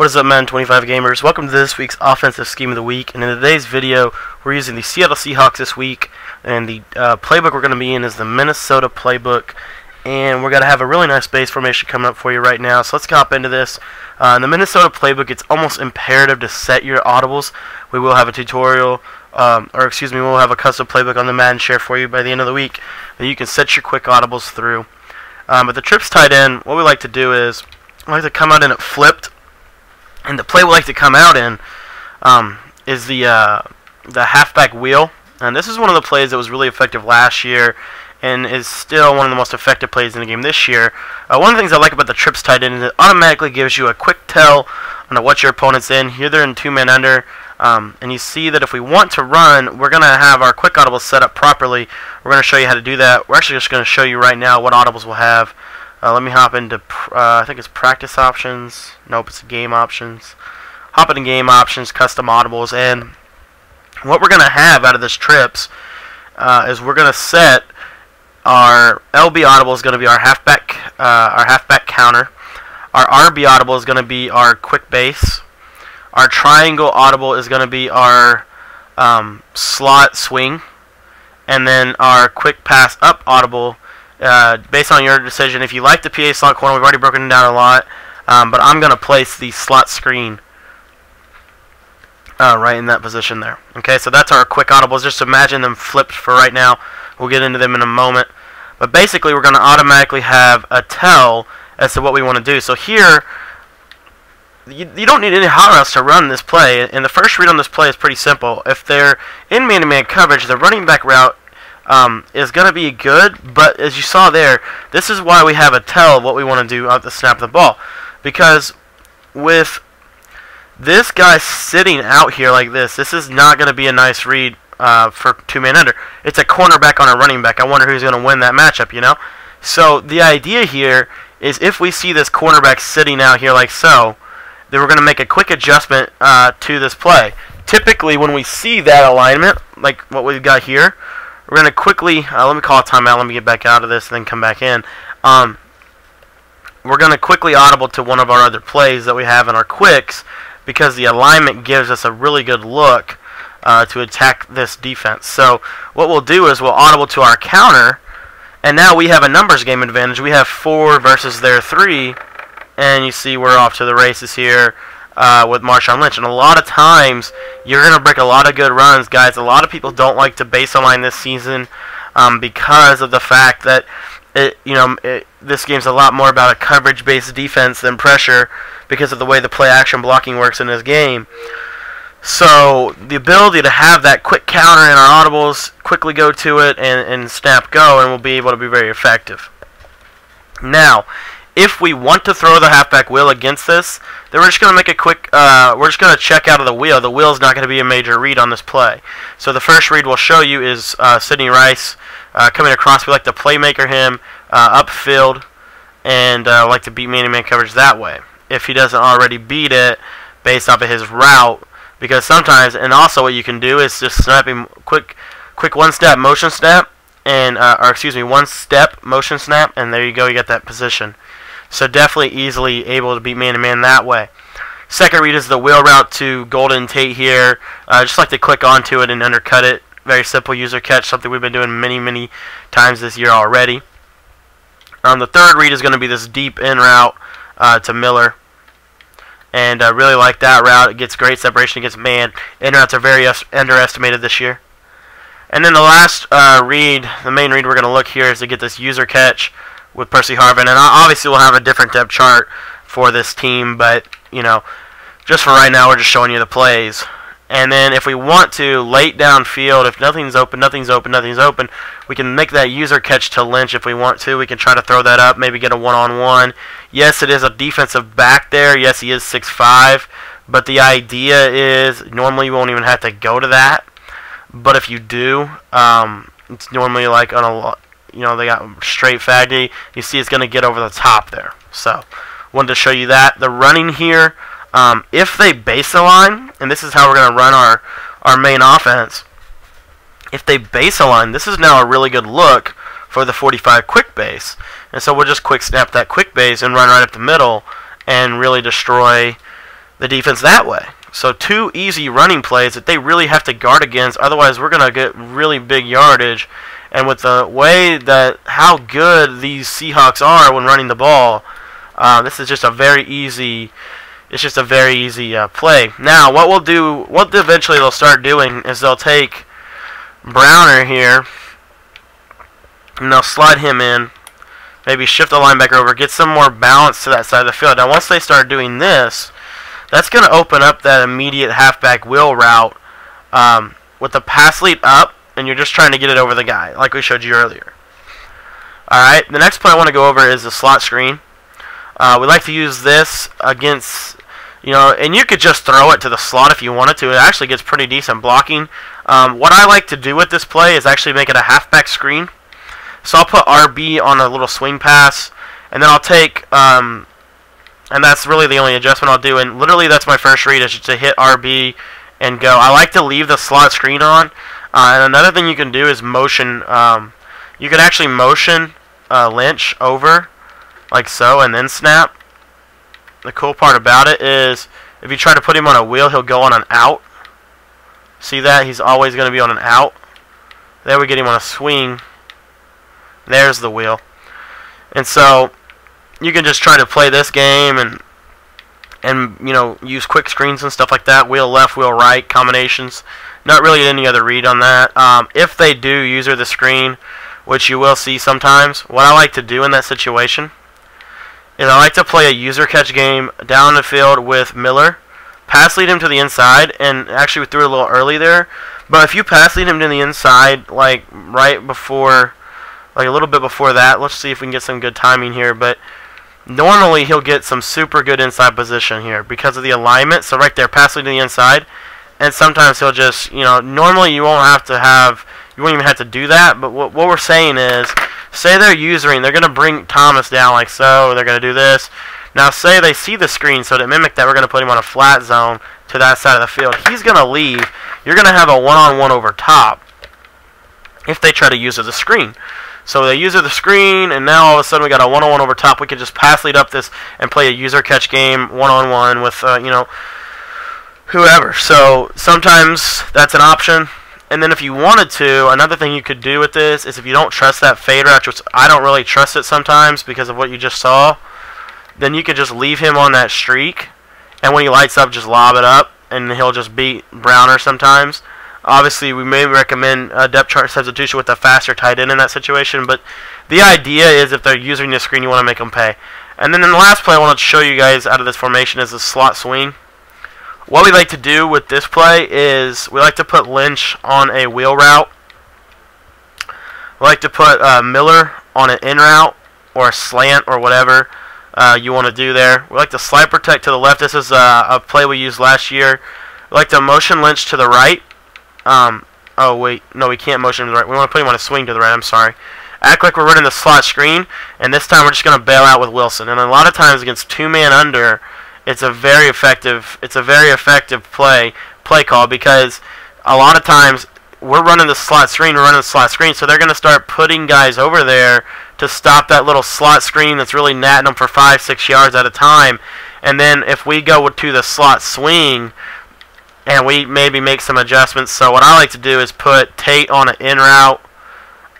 What is up, Madden? 25 gamers. Welcome to this week's offensive scheme of the week. And in today's video, we're using the Seattle Seahawks this week, and the uh, playbook we're going to be in is the Minnesota playbook. And we're going to have a really nice base formation coming up for you right now. So let's hop into this. Uh, in the Minnesota playbook, it's almost imperative to set your audibles. We will have a tutorial, um, or excuse me, we'll have a custom playbook on the Madden share for you by the end of the week that you can set your quick audibles through. Um, but the trips tight end, what we like to do is we like to come out in it flipped and the play we like to come out in um, is the uh, the halfback wheel. And this is one of the plays that was really effective last year and is still one of the most effective plays in the game this year. Uh, one of the things I like about the trips tight end is it automatically gives you a quick tell on what your opponent's in. Here they're in two men under. Um, and you see that if we want to run, we're going to have our quick audibles set up properly. We're going to show you how to do that. We're actually just going to show you right now what audibles we'll have. Uh, let me hop into, uh, I think it's practice options. Nope, it's game options. Hop into game options, custom audibles, and what we're going to have out of this trips uh, is we're going to set our LB audible is going to be our halfback, uh, our halfback counter. Our RB audible is going to be our quick base. Our triangle audible is going to be our um, slot swing, and then our quick pass up audible uh, based on your decision. If you like the PA slot corner, we've already broken it down a lot, um, but I'm going to place the slot screen uh, right in that position there. Okay, so that's our quick audibles. Just imagine them flipped for right now. We'll get into them in a moment. But basically, we're going to automatically have a tell as to what we want to do. So here, you, you don't need any hot routes to run this play. And the first read on this play is pretty simple. If they're in man-to-man -man coverage, the running back route um, is going to be good, but as you saw there, this is why we have a tell of what we want to do at the snap of the ball. Because with this guy sitting out here like this, this is not going to be a nice read uh, for two-man under. It's a cornerback on a running back. I wonder who's going to win that matchup, you know? So the idea here is if we see this cornerback sitting out here like so, then we're going to make a quick adjustment uh, to this play. Typically, when we see that alignment, like what we've got here, we're going to quickly, uh, let me call a timeout, let me get back out of this and then come back in. Um, we're going to quickly audible to one of our other plays that we have in our quicks because the alignment gives us a really good look uh, to attack this defense. So what we'll do is we'll audible to our counter, and now we have a numbers game advantage. We have four versus their three, and you see we're off to the races here uh, with Marshawn Lynch. And a lot of times, you're going to break a lot of good runs, guys. A lot of people don't like to base align this season um, because of the fact that it, you know, it, this game's a lot more about a coverage-based defense than pressure because of the way the play-action blocking works in this game. So the ability to have that quick counter in our audibles, quickly go to it and, and snap go, and we'll be able to be very effective. Now, if we want to throw the halfback wheel against this, then we're just going to make a quick, uh, we're just going to check out of the wheel. The wheel is not going to be a major read on this play. So the first read we'll show you is uh, Sidney Rice uh, coming across. We like to playmaker him uh, upfield and uh, like to beat man-to-man coverage that way. If he doesn't already beat it based off of his route, because sometimes, and also what you can do is just snap him quick, quick one-step motion snap, and uh, or excuse me, one-step motion snap, and there you go, you get that position. So definitely easily able to beat man-to-man -man that way. Second read is the wheel route to Golden Tate here. Uh, just like to click onto it and undercut it. Very simple user catch, something we've been doing many, many times this year already. Um, the third read is going to be this deep in route uh, to Miller. And uh, really like that route. It gets great separation against man. In routes are very underestimated this year. And then the last uh, read, the main read we're going to look here is to get this user catch with Percy Harvin. And obviously we'll have a different depth chart for this team, but, you know, just for right now, we're just showing you the plays. And then if we want to, late downfield, if nothing's open, nothing's open, nothing's open, we can make that user catch to Lynch if we want to. We can try to throw that up, maybe get a one-on-one. -on -one. Yes, it is a defensive back there. Yes, he is 6'5", but the idea is normally you won't even have to go to that. But if you do, um, it's normally like on a you know, they got straight Faggy. You see it's going to get over the top there. So, wanted to show you that. The running here, um, if they base align, and this is how we're going to run our, our main offense, if they base align, this is now a really good look for the 45 quick base. And so we'll just quick snap that quick base and run right up the middle and really destroy the defense that way. So two easy running plays that they really have to guard against. Otherwise, we're going to get really big yardage. And with the way that how good these Seahawks are when running the ball, uh, this is just a very easy. It's just a very easy uh, play. Now, what we'll do, what eventually they'll start doing is they'll take Browner here, and they'll slide him in. Maybe shift the linebacker over, get some more balance to that side of the field. Now, once they start doing this, that's going to open up that immediate halfback wheel route um, with the pass lead up, and you're just trying to get it over the guy, like we showed you earlier. Alright, the next play I want to go over is the slot screen. Uh, we like to use this against, you know, and you could just throw it to the slot if you wanted to. It actually gets pretty decent blocking. Um, what I like to do with this play is actually make it a halfback screen. So I'll put RB on a little swing pass, and then I'll take um, and that's really the only adjustment I'll do. And literally, that's my first read is to hit RB and go. I like to leave the slot screen on. Uh, and another thing you can do is motion. Um, you can actually motion uh, Lynch over, like so, and then snap. The cool part about it is if you try to put him on a wheel, he'll go on an out. See that? He's always going to be on an out. There we get him on a swing. There's the wheel. And so you can just try to play this game and and you know use quick screens and stuff like that. Wheel left, wheel right combinations. Not really any other read on that. Um, if they do user the screen, which you will see sometimes, what I like to do in that situation is I like to play a user catch game down the field with Miller. Pass lead him to the inside, and actually we threw it a little early there. But if you pass lead him to the inside, like right before, like a little bit before that, let's see if we can get some good timing here. But Normally, he'll get some super good inside position here because of the alignment. So right there, passing to the inside. And sometimes he'll just, you know, normally you won't have to have, you won't even have to do that. But what, what we're saying is, say they're using, they're going to bring Thomas down like so. They're going to do this. Now, say they see the screen, so to mimic that, we're going to put him on a flat zone to that side of the field. He's going to leave. You're going to have a one-on-one -on -one over top if they try to use as a screen. So they use the screen, and now all of a sudden we got a one-on-one over top. We can just pass lead up this and play a user catch game one-on-one with, uh, you know, whoever. So sometimes that's an option. And then if you wanted to, another thing you could do with this is if you don't trust that fade route, which I don't really trust it sometimes because of what you just saw, then you could just leave him on that streak, and when he lights up, just lob it up, and he'll just beat Browner sometimes. Obviously, we may recommend a depth chart substitution with a faster tight end in that situation, but the idea is if they're using the screen, you want to make them pay. And then in the last play I want to show you guys out of this formation is the slot swing. What we like to do with this play is we like to put Lynch on a wheel route. We like to put uh, Miller on an in route or a slant or whatever uh, you want to do there. We like to slide protect to the left. This is uh, a play we used last year. We like to motion Lynch to the right um, oh, wait. No, we can't motion him to the right. We want to put him on a swing to the right. I'm sorry. Act like we're running the slot screen, and this time we're just going to bail out with Wilson. And a lot of times against two-man under, it's a very effective it's a very effective play play call because a lot of times we're running the slot screen, we're running the slot screen, so they're going to start putting guys over there to stop that little slot screen that's really natting them for five, six yards at a time. And then if we go to the slot swing, and we maybe make some adjustments. So what I like to do is put Tate on an in route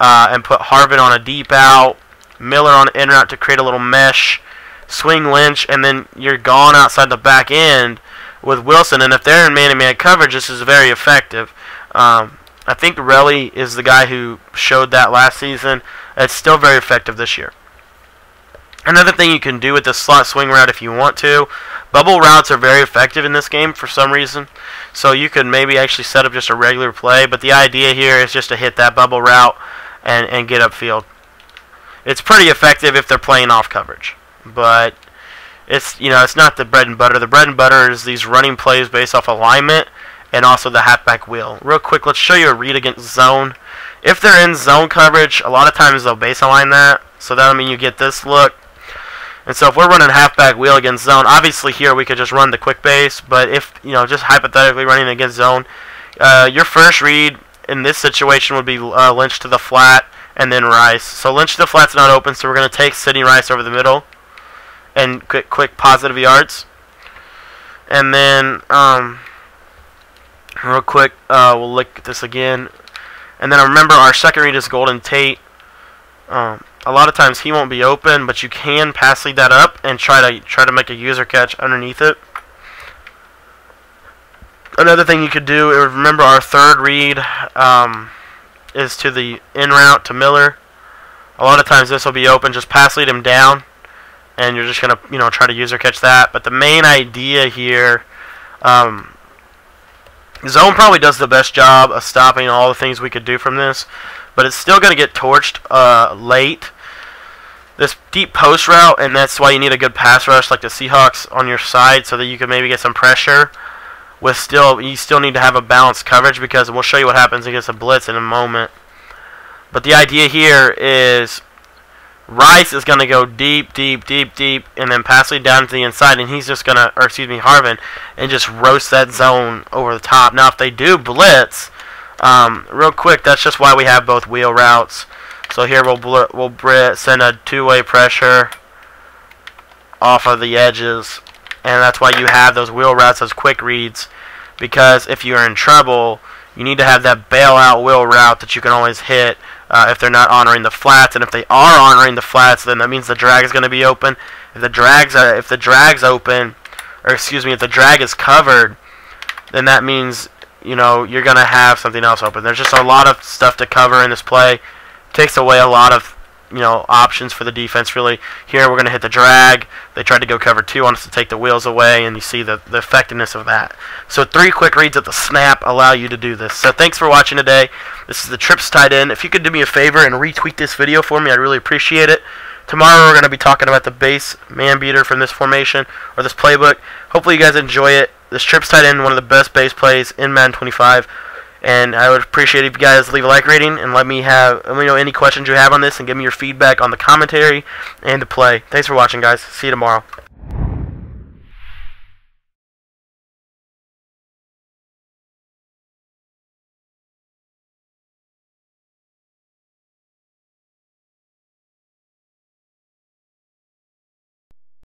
uh, and put Harvin on a deep out, Miller on an in route to create a little mesh, swing Lynch, and then you're gone outside the back end with Wilson. And if they're in man-to-man coverage, this is very effective. Um, I think Relly is the guy who showed that last season. It's still very effective this year. Another thing you can do with the slot swing route if you want to, bubble routes are very effective in this game for some reason. So you could maybe actually set up just a regular play, but the idea here is just to hit that bubble route and, and get upfield. It's pretty effective if they're playing off coverage, but it's you know it's not the bread and butter. The bread and butter is these running plays based off alignment and also the halfback wheel. Real quick, let's show you a read against zone. If they're in zone coverage, a lot of times they'll base align that, so that'll mean you get this look and so if we're running halfback wheel against zone, obviously here we could just run the quick base, but if, you know, just hypothetically running against zone, uh, your first read in this situation would be uh, Lynch to the flat and then Rice. So Lynch to the flat's not open, so we're going to take Sidney Rice over the middle and quick, quick positive yards. And then, um, real quick, uh, we'll look at this again. And then remember our second read is Golden Tate. Um, a lot of times he won't be open, but you can pass lead that up and try to try to make a user catch underneath it. Another thing you could do, remember our third read um, is to the in route to Miller. A lot of times this will be open, just pass lead him down, and you're just gonna you know try to user catch that. But the main idea here, um, Zone probably does the best job of stopping all the things we could do from this, but it's still gonna get torched uh, late. This deep post route, and that's why you need a good pass rush like the Seahawks on your side, so that you can maybe get some pressure with still you still need to have a balanced coverage because we'll show you what happens against a blitz in a moment. But the idea here is Rice is going to go deep, deep, deep, deep, and then pass it down to the inside, and he's just going to, or excuse me, Harvin, and just roast that zone over the top. Now, if they do blitz, um, real quick, that's just why we have both wheel routes. So here we'll we'll send a two-way pressure off of the edges and that's why you have those wheel routes, those quick reads, because if you're in trouble, you need to have that bailout wheel route that you can always hit uh, if they're not honoring the flats, and if they are honoring the flats, then that means the drag is going to be open. If the drags are, if the drag's open, or excuse me, if the drag is covered, then that means you know you're going to have something else open. There's just a lot of stuff to cover in this play. Takes away a lot of you know options for the defense really. Here we're going to hit the drag. They tried to go cover two on us to take the wheels away, and you see the, the effectiveness of that. So three quick reads at the snap allow you to do this. So thanks for watching today. This is the trips tight end. If you could do me a favor and retweet this video for me, I'd really appreciate it. Tomorrow we're going to be talking about the base man beater from this formation or this playbook. Hopefully you guys enjoy it. This trips tight end, one of the best base plays in Madden 25. And I would appreciate if you guys leave a like rating and let me have let me know any questions you have on this and give me your feedback on the commentary and the play. Thanks for watching, guys. See you tomorrow.